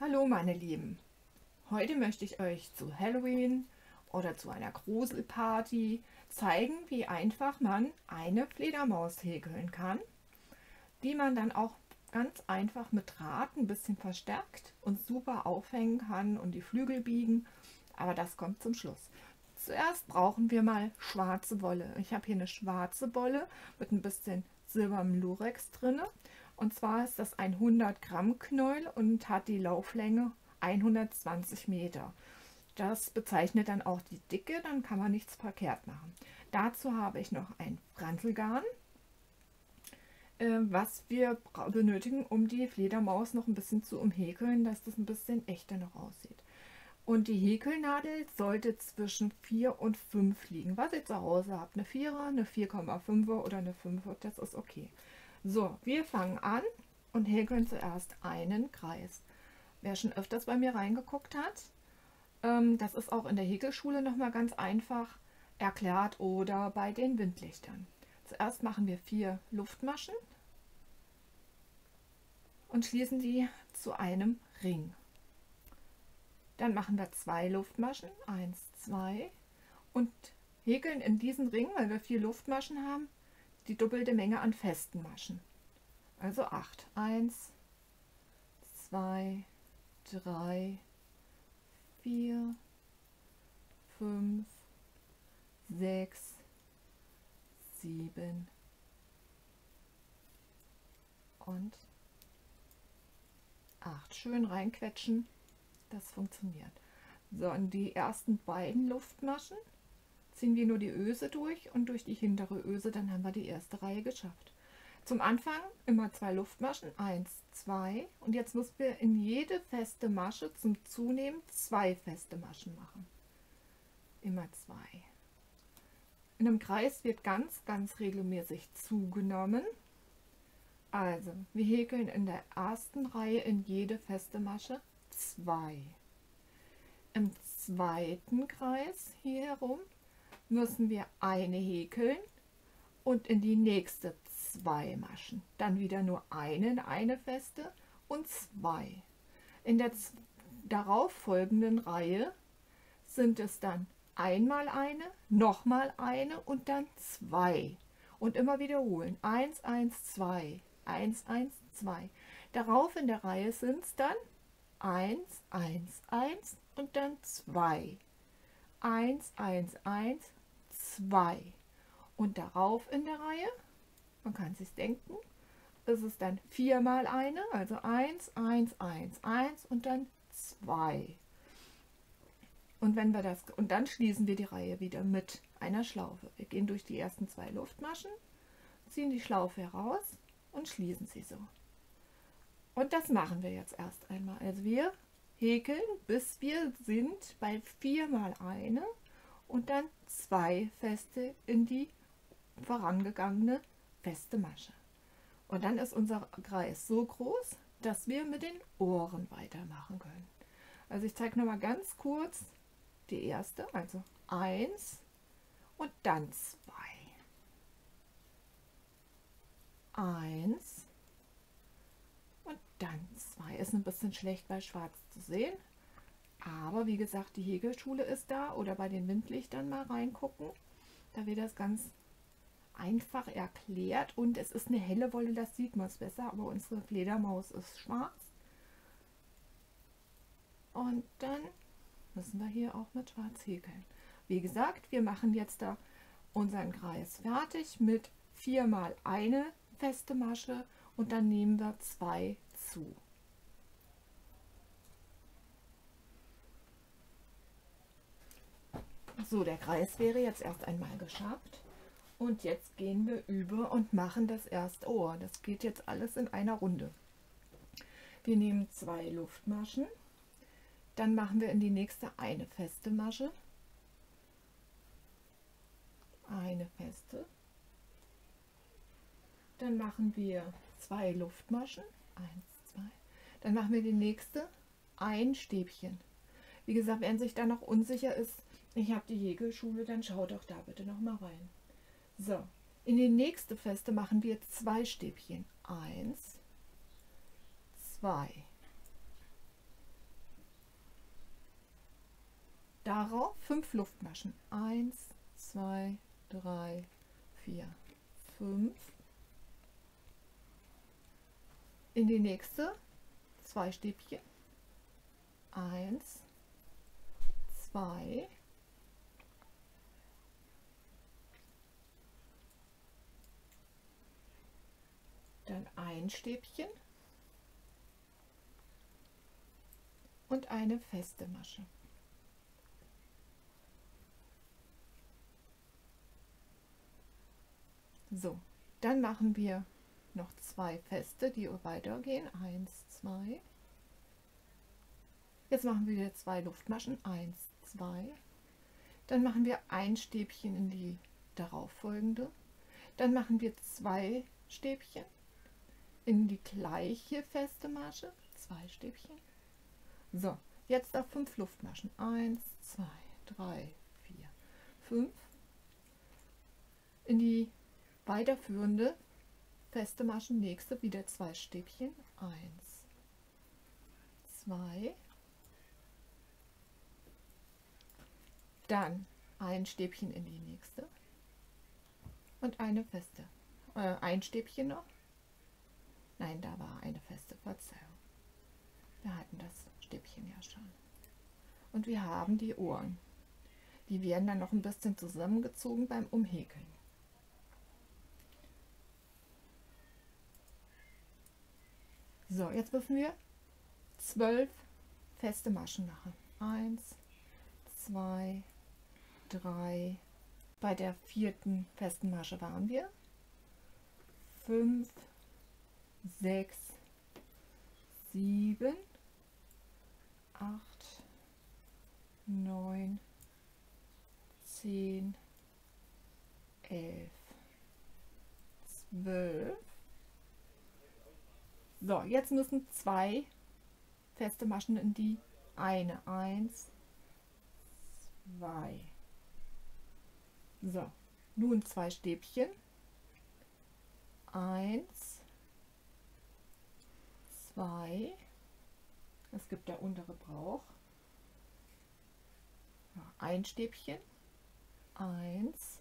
Hallo meine Lieben, heute möchte ich euch zu Halloween oder zu einer Gruselparty zeigen, wie einfach man eine Fledermaus häkeln kann, die man dann auch ganz einfach mit Draht ein bisschen verstärkt und super aufhängen kann und die Flügel biegen, aber das kommt zum Schluss. Zuerst brauchen wir mal schwarze Wolle. Ich habe hier eine schwarze Wolle mit ein bisschen silbernem Lurex drin und zwar ist das ein 100 Gramm Knäuel und hat die Lauflänge 120 Meter. Das bezeichnet dann auch die Dicke, dann kann man nichts verkehrt machen. Dazu habe ich noch ein Franzelgarn, äh, was wir benötigen, um die Fledermaus noch ein bisschen zu umhäkeln, dass das ein bisschen echter noch aussieht. Und die Häkelnadel sollte zwischen 4 und 5 liegen. Was ihr zu Hause habt, eine 4er, eine 4,5er oder eine 5er, das ist okay. So, wir fangen an und häkeln zuerst einen Kreis. Wer schon öfters bei mir reingeguckt hat, ähm, das ist auch in der Häkelschule nochmal ganz einfach erklärt oder bei den Windlichtern. Zuerst machen wir vier Luftmaschen und schließen die zu einem Ring. Dann machen wir zwei Luftmaschen, eins, zwei und häkeln in diesen Ring, weil wir vier Luftmaschen haben, die doppelte Menge an festen Maschen. Also 8. 1, 2, 3, 4, 5, 6, 7 und 8. Schön reinquetschen, das funktioniert. So, und die ersten beiden Luftmaschen ziehen wir nur die Öse durch und durch die hintere Öse, dann haben wir die erste Reihe geschafft. Zum Anfang immer zwei Luftmaschen, eins, zwei und jetzt müssen wir in jede feste Masche zum Zunehmen zwei feste Maschen machen. Immer zwei. In einem Kreis wird ganz, ganz regelmäßig zugenommen. Also, wir häkeln in der ersten Reihe in jede feste Masche zwei. Im zweiten Kreis hier herum müssen wir eine häkeln und in die nächste zwei Maschen. Dann wieder nur eine, eine feste und zwei. In der darauf folgenden Reihe sind es dann einmal eine, nochmal eine und dann zwei. Und immer wiederholen. 1, 1, 2, 1, 1, 2. Darauf in der Reihe sind es dann 1, 1, 1 und dann 2. 1, 1, 1, 2. Und darauf in der Reihe, man kann sich denken, ist es dann 4 mal eine, also 1, 1, 1, 1 und dann 2. Und wenn wir das und dann schließen wir die Reihe wieder mit einer Schlaufe. Wir gehen durch die ersten zwei Luftmaschen, ziehen die Schlaufe heraus und schließen sie so. Und das machen wir jetzt erst einmal. Also wir häkeln, bis wir sind bei 4 mal eine und dann zwei feste in die vorangegangene feste Masche. Und dann ist unser Kreis so groß, dass wir mit den Ohren weitermachen können. Also ich zeige noch mal ganz kurz die erste, also eins und dann zwei. Eins und dann zwei. Ist ein bisschen schlecht bei schwarz zu sehen. Aber wie gesagt, die Häkelschule ist da oder bei den Windlichtern mal reingucken. Da wird das ganz einfach erklärt und es ist eine helle Wolle, das sieht man es besser, aber unsere Fledermaus ist schwarz. Und dann müssen wir hier auch mit schwarz häkeln. Wie gesagt, wir machen jetzt da unseren Kreis fertig mit viermal eine feste Masche und dann nehmen wir zwei zu. So, der Kreis wäre jetzt erst einmal geschafft. Und jetzt gehen wir über und machen das erste Ohr. Das geht jetzt alles in einer Runde. Wir nehmen zwei Luftmaschen. Dann machen wir in die nächste eine feste Masche. Eine feste. Dann machen wir zwei Luftmaschen. Eins, zwei. Dann machen wir die nächste ein Stäbchen. Wie gesagt, wenn sich da noch unsicher ist, ich habe die Jägelschule, dann schau doch da bitte noch mal rein. So, in die nächste Feste machen wir zwei Stäbchen. Eins, zwei. Darauf fünf Luftmaschen. Eins, zwei, drei, vier, fünf. In die nächste zwei Stäbchen. Eins, zwei, dann ein Stäbchen und eine feste Masche. So, dann machen wir noch zwei feste, die weitergehen. Eins, zwei. Jetzt machen wir wieder zwei Luftmaschen. Eins, zwei. Dann machen wir ein Stäbchen in die darauf folgende. Dann machen wir zwei Stäbchen in die gleiche feste Masche. Zwei Stäbchen. So, jetzt auf fünf Luftmaschen. Eins, zwei, drei, vier, fünf. In die weiterführende feste Maschen, nächste wieder zwei Stäbchen. Eins, zwei. Dann ein Stäbchen in die nächste und eine feste. Äh, ein Stäbchen noch. Nein, da war eine feste Verzeihung. Wir hatten das Stäbchen ja schon. Und wir haben die Ohren. Die werden dann noch ein bisschen zusammengezogen beim Umhäkeln. So, jetzt müssen wir zwölf feste Maschen machen. Eins, zwei, drei. Bei der vierten festen Masche waren wir. Fünf, sechs, sieben, acht, neun, zehn, elf, zwölf. So, jetzt müssen zwei feste Maschen in die eine. Eins, zwei. So, nun zwei Stäbchen. Eins, zwei. Es gibt der untere Brauch. Ein Stäbchen. Eins.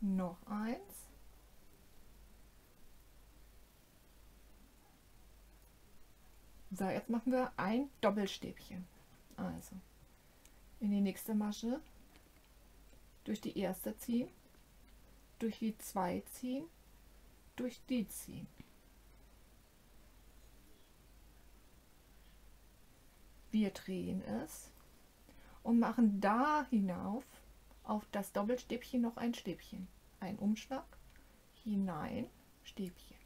Noch eins. So, jetzt machen wir ein Doppelstäbchen. Also in die nächste Masche durch die erste ziehen, durch die zwei ziehen, durch die ziehen. Wir drehen es und machen da hinauf auf das Doppelstäbchen noch ein Stäbchen. Ein Umschlag, hinein, Stäbchen.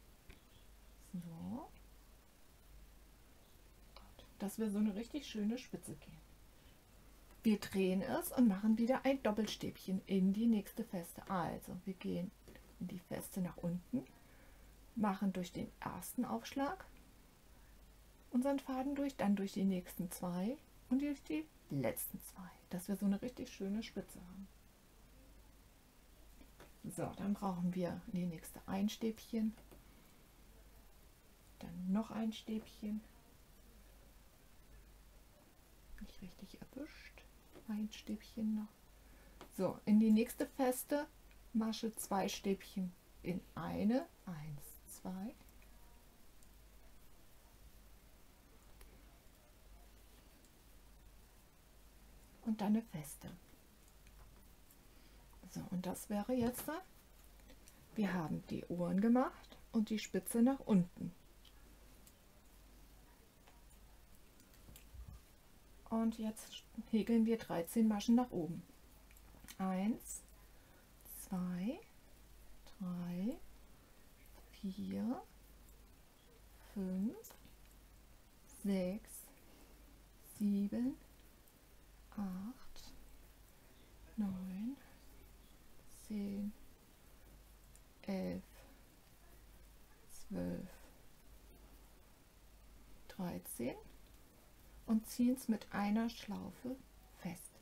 So. Dass wir so eine richtig schöne Spitze gehen. Wir drehen es und machen wieder ein Doppelstäbchen in die nächste Feste. Also wir gehen in die Feste nach unten, machen durch den ersten Aufschlag unseren Faden durch, dann durch die nächsten zwei und durch die letzten zwei, dass wir so eine richtig schöne Spitze haben. So, dann brauchen wir die nächste ein Stäbchen, dann noch ein Stäbchen, nicht richtig erwischt, ein Stäbchen noch. So, in die nächste feste Masche zwei Stäbchen in eine, eins, zwei, und dann eine feste. So, und das wäre jetzt, wir haben die Ohren gemacht und die Spitze nach unten. Und jetzt häkeln wir 13 Maschen nach oben. 1, 2, 3, 4, 5, 6, 7, acht, neun, zehn, elf, zwölf, dreizehn und ziehen es mit einer Schlaufe fest.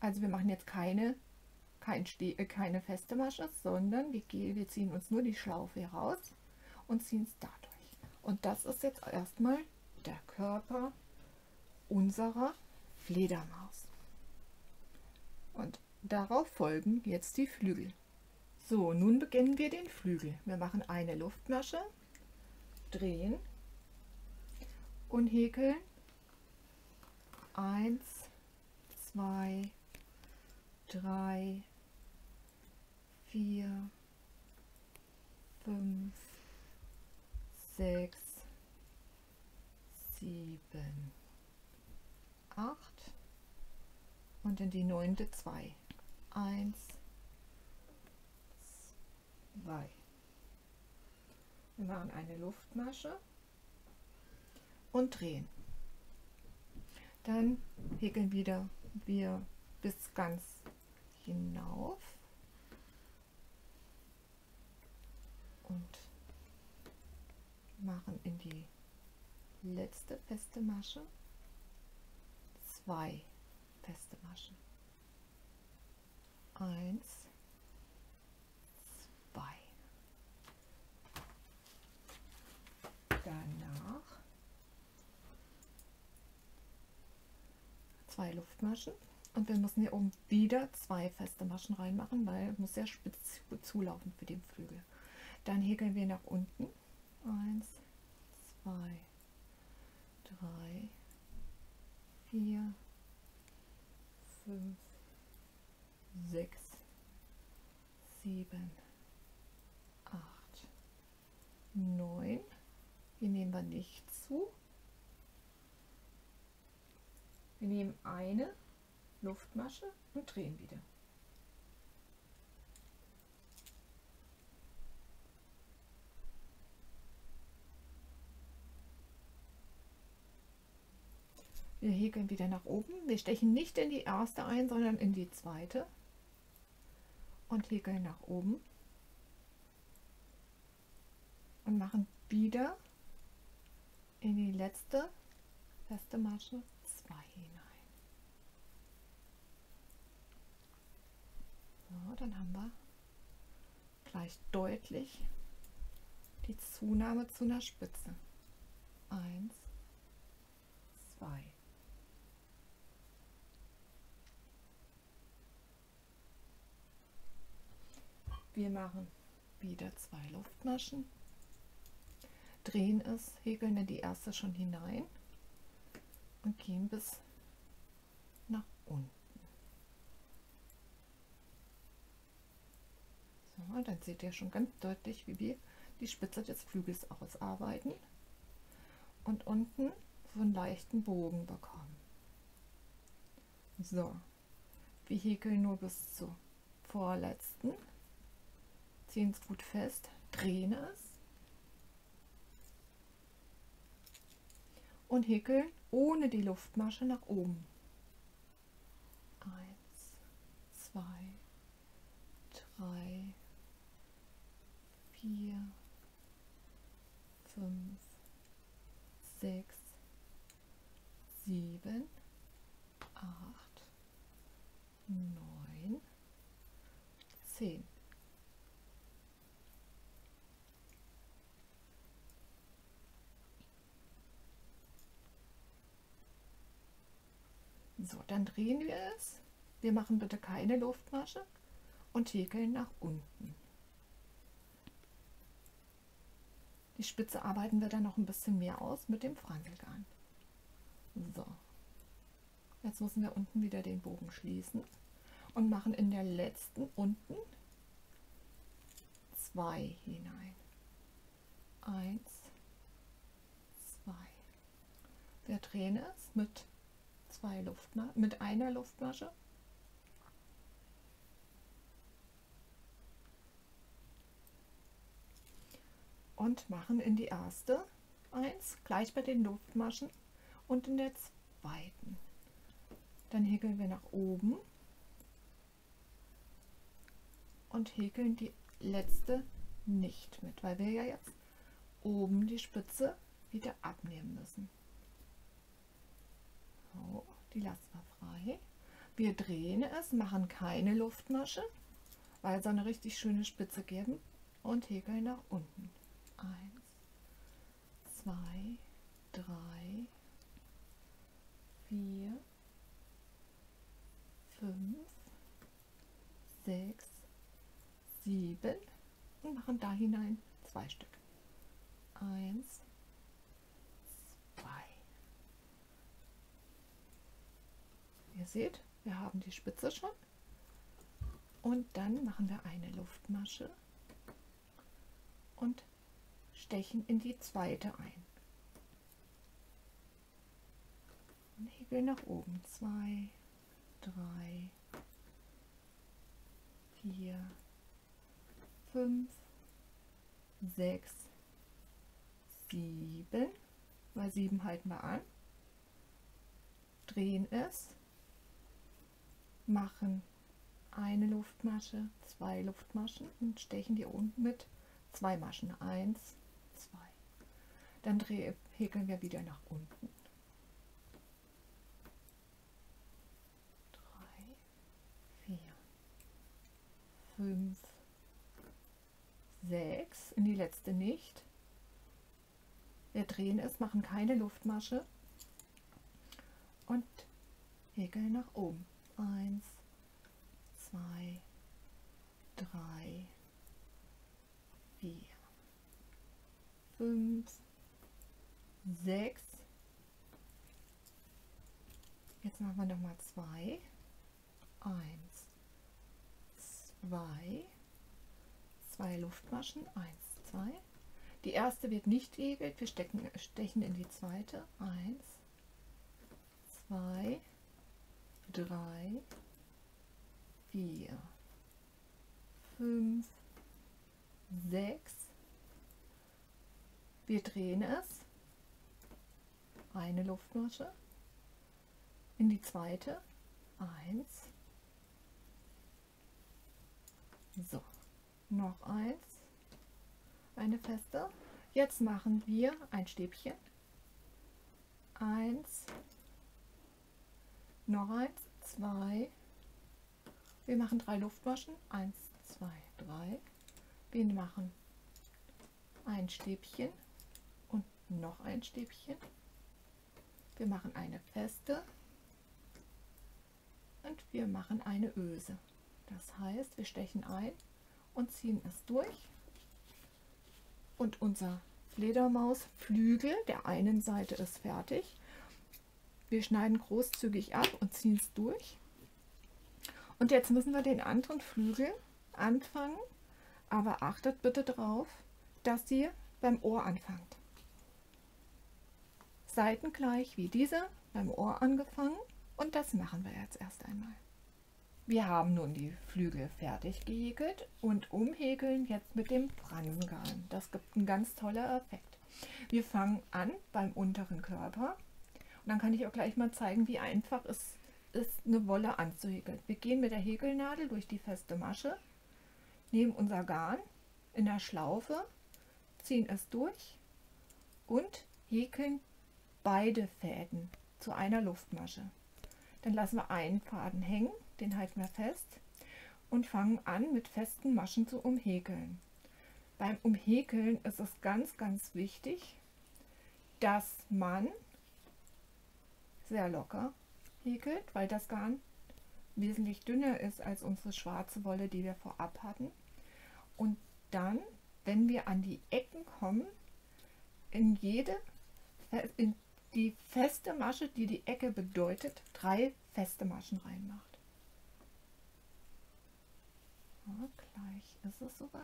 Also wir machen jetzt keine, kein äh, keine feste Masche, sondern wir, wir ziehen uns nur die Schlaufe heraus und ziehen es dadurch. Und das ist jetzt erstmal der Körper unserer Fledermaus. Und darauf folgen jetzt die Flügel. So, nun beginnen wir den Flügel. Wir machen eine Luftmasche, drehen und häkeln 1, 2, 3, 4, 5, 6, 7, und in die neunte zwei. Eins, zwei. Wir machen eine Luftmasche und drehen. Dann häkeln wieder wir bis ganz hinauf und machen in die letzte feste Masche zwei feste Maschen. Eins, zwei. Danach zwei Luftmaschen und wir müssen hier oben wieder zwei feste Maschen reinmachen, weil muss sehr spitz zulaufen für den Flügel. Dann häkeln wir nach unten. Eins, zwei, drei, vier, fünf, sechs, sieben, acht, neun. Hier nehmen wir nicht zu. Wir nehmen eine Luftmasche und drehen wieder. Wir häkeln wieder nach oben. Wir stechen nicht in die erste ein, sondern in die zweite. Und häkeln nach oben. Und machen wieder in die letzte feste Masche 2 hinein. So, dann haben wir gleich deutlich die Zunahme zu einer Spitze. Eins, zwei. Wir machen wieder zwei Luftmaschen, drehen es, häkeln in die erste schon hinein und gehen bis nach unten. So, dann seht ihr schon ganz deutlich, wie wir die Spitze des Flügels ausarbeiten und unten so einen leichten Bogen bekommen. So, wir häkeln nur bis zur vorletzten ziehen es gut fest, drehen es und häkeln ohne die Luftmasche nach oben. Eins, zwei, drei, vier, fünf, sechs, sieben, acht, neun, zehn. So, dann drehen wir es. Wir machen bitte keine Luftmasche und häkeln nach unten. Die Spitze arbeiten wir dann noch ein bisschen mehr aus mit dem Franselgarn. So, jetzt müssen wir unten wieder den Bogen schließen und machen in der letzten unten zwei hinein. Eins, zwei. Wir drehen es mit zwei Luftma mit einer Luftmasche. Und machen in die erste eins, gleich bei den Luftmaschen und in der zweiten. Dann häkeln wir nach oben und häkeln die letzte nicht mit, weil wir ja jetzt oben die Spitze wieder abnehmen müssen. So, die lassen wir frei. Wir drehen es, machen keine Luftmasche, weil so eine richtig schöne Spitze geben und häkeln nach unten. Eins, zwei, drei, vier, fünf, sechs, sieben und machen da hinein zwei Stück. Eins, zwei. Ihr seht, wir haben die Spitze schon. Und dann machen wir eine Luftmasche und stechen in die zweite ein. Und Häkeln nach oben. Zwei, drei, vier, fünf, sechs, sieben. Bei sieben halten wir an. Drehen es. Machen eine Luftmasche, zwei Luftmaschen und stechen die unten mit zwei Maschen. Eins, zwei. Dann dreh, häkeln wir wieder nach unten. Drei, vier, fünf, sechs. In die letzte nicht. Wir drehen es, machen keine Luftmasche und häkeln nach oben. Eins, zwei, drei, vier, fünf, sechs. Jetzt machen wir noch mal zwei. Eins, zwei, zwei Luftmaschen. Eins, zwei. Die erste wird nicht geegelt. Wir stecken, stechen in die zweite. Eins, zwei, drei, vier, fünf, sechs. Wir drehen es. Eine Luftmasche. In die zweite. Eins. So. Noch eins. Eine feste. Jetzt machen wir ein Stäbchen. Eins. Noch eins. Zwei. Wir machen drei Luftmaschen. Eins, zwei, drei. Wir machen ein Stäbchen und noch ein Stäbchen. Wir machen eine feste und wir machen eine Öse. Das heißt, wir stechen ein und ziehen es durch. Und unser Fledermausflügel der einen Seite ist fertig. Wir schneiden großzügig ab und ziehen es durch. Und jetzt müssen wir den anderen Flügel anfangen, aber achtet bitte darauf, dass ihr beim Ohr anfangt. Seitengleich wie diese beim Ohr angefangen und das machen wir jetzt erst einmal. Wir haben nun die Flügel fertig gehäkelt und umhäkeln jetzt mit dem Fransengarn. Das gibt einen ganz toller Effekt. Wir fangen an beim unteren Körper und dann kann ich auch gleich mal zeigen, wie einfach es ist, eine Wolle anzuhäkeln. Wir gehen mit der Häkelnadel durch die feste Masche, nehmen unser Garn in der Schlaufe, ziehen es durch und häkeln beide Fäden zu einer Luftmasche. Dann lassen wir einen Faden hängen, den halten wir fest und fangen an mit festen Maschen zu umhäkeln. Beim Umhäkeln ist es ganz, ganz wichtig, dass man sehr locker häkelt, weil das Garn wesentlich dünner ist als unsere schwarze Wolle, die wir vorab hatten. Und dann, wenn wir an die Ecken kommen, in jede, in die feste Masche, die die Ecke bedeutet, drei feste Maschen reinmacht. Ja, gleich ist es soweit.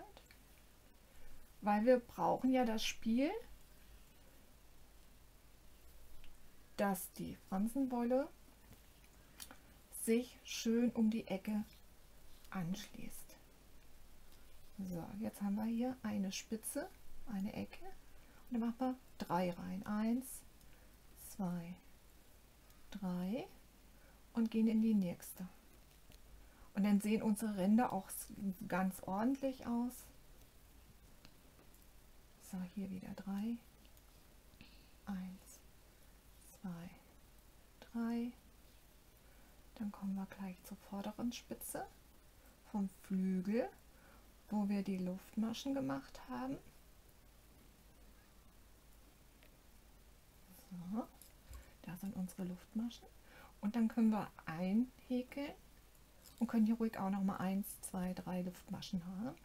Weil wir brauchen ja das Spiel, dass die Fransenwolle sich schön um die Ecke anschließt. So, jetzt haben wir hier eine Spitze, eine Ecke und dann machen wir drei rein. Eins, zwei, drei und gehen in die nächste. Und dann sehen unsere Ränder auch ganz ordentlich aus. So, hier wieder drei. Eins, zwei, drei. Dann kommen wir gleich zur vorderen Spitze vom Flügel, wo wir die Luftmaschen gemacht haben. So. Da sind unsere Luftmaschen. Und dann können wir einhäkeln und können hier ruhig auch noch mal eins, zwei, drei Luftmaschen haben.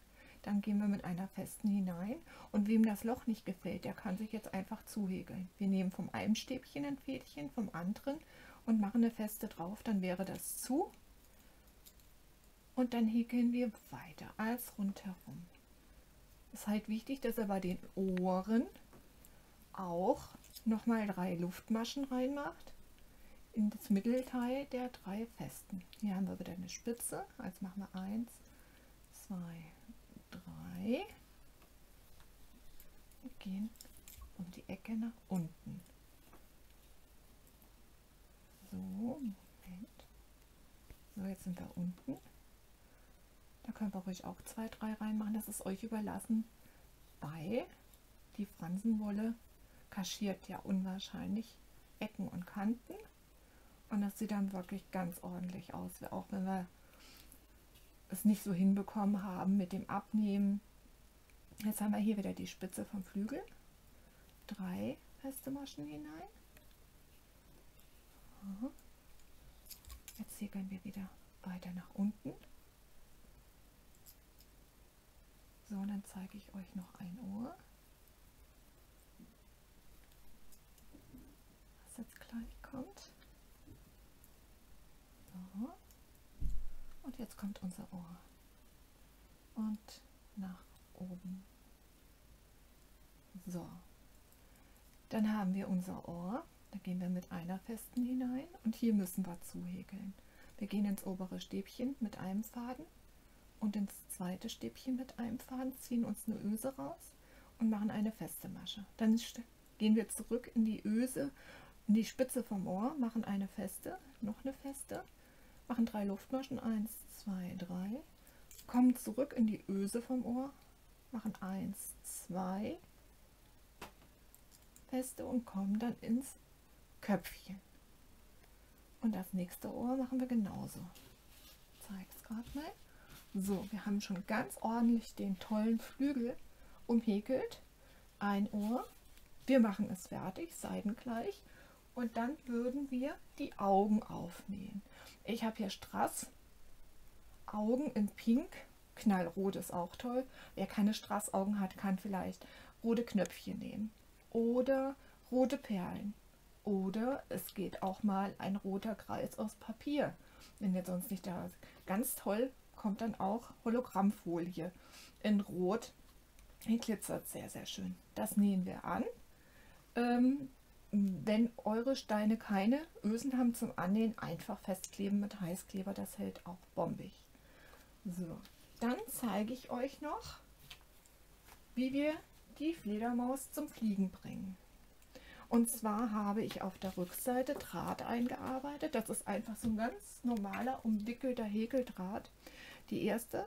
Dann gehen wir mit einer festen hinein und wem das Loch nicht gefällt, der kann sich jetzt einfach zuhäkeln. Wir nehmen vom einen Stäbchen ein Fädchen, vom anderen und machen eine feste drauf, dann wäre das zu und dann häkeln wir weiter als rundherum. Es ist halt wichtig, dass er bei den Ohren auch nochmal drei Luftmaschen reinmacht in das Mittelteil der drei festen. Hier haben wir wieder eine Spitze. Jetzt machen wir eins, zwei, drei. Und gehen um die Ecke nach unten. So, Moment. So, jetzt sind wir unten. Da könnt ihr ruhig auch zwei, drei reinmachen. Das ist euch überlassen, weil die Fransenwolle kaschiert ja unwahrscheinlich Ecken und Kanten. Und das sieht dann wirklich ganz ordentlich aus, auch wenn wir es nicht so hinbekommen haben mit dem Abnehmen. Jetzt haben wir hier wieder die Spitze vom Flügel. Drei feste Maschen hinein. Jetzt häkeln wir wieder weiter nach unten. So, und dann zeige ich euch noch ein Ohr. Was jetzt gleich kommt. So. Und jetzt kommt unser Ohr. Und nach oben. So. Dann haben wir unser Ohr. Da gehen wir mit einer festen hinein und hier müssen wir zuhäkeln. Wir gehen ins obere Stäbchen mit einem Faden und ins zweite Stäbchen mit einem Faden, ziehen uns eine Öse raus und machen eine feste Masche. Dann gehen wir zurück in die Öse, in die Spitze vom Ohr, machen eine feste, noch eine feste, machen drei Luftmaschen, eins, zwei, drei, kommen zurück in die Öse vom Ohr, machen eins, zwei feste und kommen dann ins Köpfchen. Und das nächste Ohr machen wir genauso. Ich zeige es gerade mal. So, wir haben schon ganz ordentlich den tollen Flügel umhäkelt. Ein Ohr. Wir machen es fertig, seidengleich. Und dann würden wir die Augen aufnähen. Ich habe hier Strass, Augen in Pink, knallrot ist auch toll. Wer keine Strassaugen hat, kann vielleicht rote Knöpfchen nehmen. Oder rote Perlen. Oder es geht auch mal ein roter Kreis aus Papier. Wenn ihr sonst nicht da ist. Ganz toll kommt dann auch Hologrammfolie in Rot. Die glitzert sehr, sehr schön. Das nähen wir an. Ähm, wenn eure Steine keine Ösen haben zum Annähen, einfach festkleben mit Heißkleber. Das hält auch bombig. So, dann zeige ich euch noch, wie wir die Fledermaus zum Fliegen bringen. Und zwar habe ich auf der Rückseite Draht eingearbeitet. Das ist einfach so ein ganz normaler umwickelter Häkeldraht. Die erste.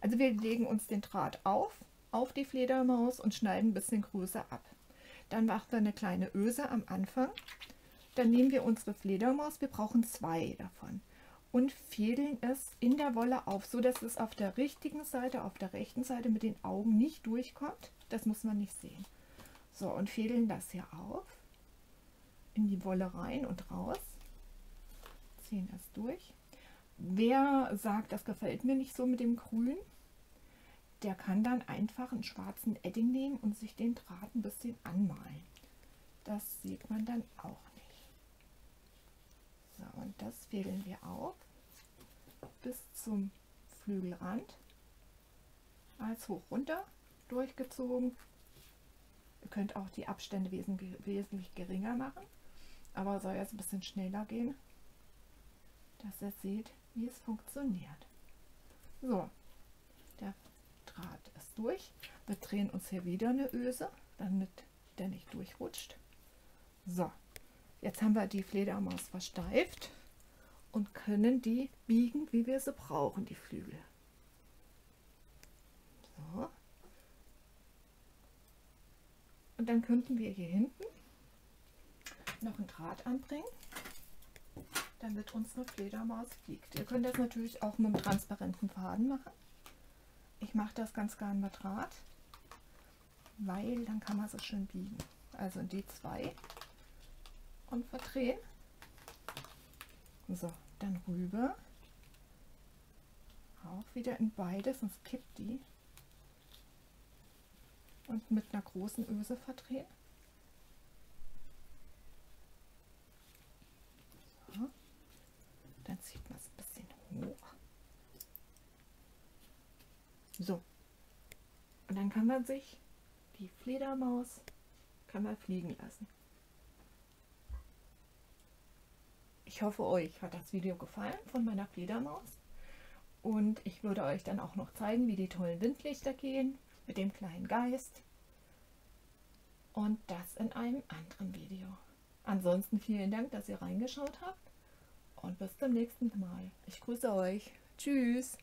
Also wir legen uns den Draht auf, auf die Fledermaus und schneiden ein bisschen größer ab. Dann machen wir eine kleine Öse am Anfang. Dann nehmen wir unsere Fledermaus, wir brauchen zwei davon und fädeln es in der Wolle auf, so dass es auf der richtigen Seite, auf der rechten Seite mit den Augen nicht durchkommt. Das muss man nicht sehen. So, und fädeln das hier auf, in die Wolle rein und raus, ziehen es durch. Wer sagt, das gefällt mir nicht so mit dem Grün, der kann dann einfach einen schwarzen Edding nehmen und sich den Draht ein bisschen anmalen. Das sieht man dann auch nicht. So, und das fädeln wir auf bis zum Flügelrand. Als hoch runter durchgezogen. Ihr könnt auch die Abstände wesentlich geringer machen, aber soll jetzt ein bisschen schneller gehen, dass ihr seht, wie es funktioniert. So, Draht ist durch. Wir drehen uns hier wieder eine Öse, damit der nicht durchrutscht. So, jetzt haben wir die Fledermaus versteift und können die biegen, wie wir sie brauchen, die Flügel. So. Und dann könnten wir hier hinten noch ein Draht anbringen damit unsere Fledermaus fliegt. Ihr könnt das natürlich auch mit einem transparenten Faden machen. Ich mache das ganz gern mit Draht, weil dann kann man es schön biegen. Also die zwei und verdrehen. So, dann rüber. Auch wieder in beide, sonst kippt die. Und mit einer großen Öse verdrehen. So. Dann zieht man es ein bisschen hoch. So. Und dann kann man sich die Fledermaus kann man fliegen lassen. Ich hoffe, euch hat das Video gefallen von meiner Fledermaus. Und ich würde euch dann auch noch zeigen, wie die tollen Windlichter gehen mit dem kleinen Geist. Und das in einem anderen Video. Ansonsten vielen Dank, dass ihr reingeschaut habt. Und bis zum nächsten Mal. Ich grüße euch. Tschüss.